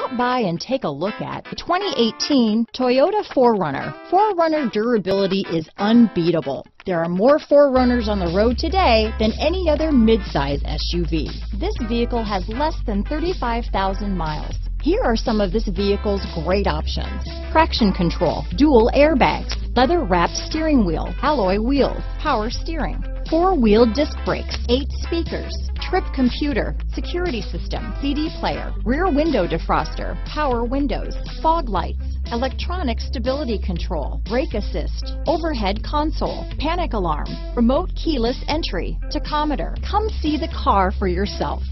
Stop by and take a look at the 2018 Toyota 4Runner. 4Runner durability is unbeatable. There are more 4Runners on the road today than any other midsize SUV. This vehicle has less than 35,000 miles. Here are some of this vehicle's great options. Traction control, dual airbags, leather wrapped steering wheel, alloy wheels, power steering, four-wheel disc brakes, eight speakers, trip computer, security system, CD player, rear window defroster, power windows, fog lights, electronic stability control, brake assist, overhead console, panic alarm, remote keyless entry, tachometer. Come see the car for yourself.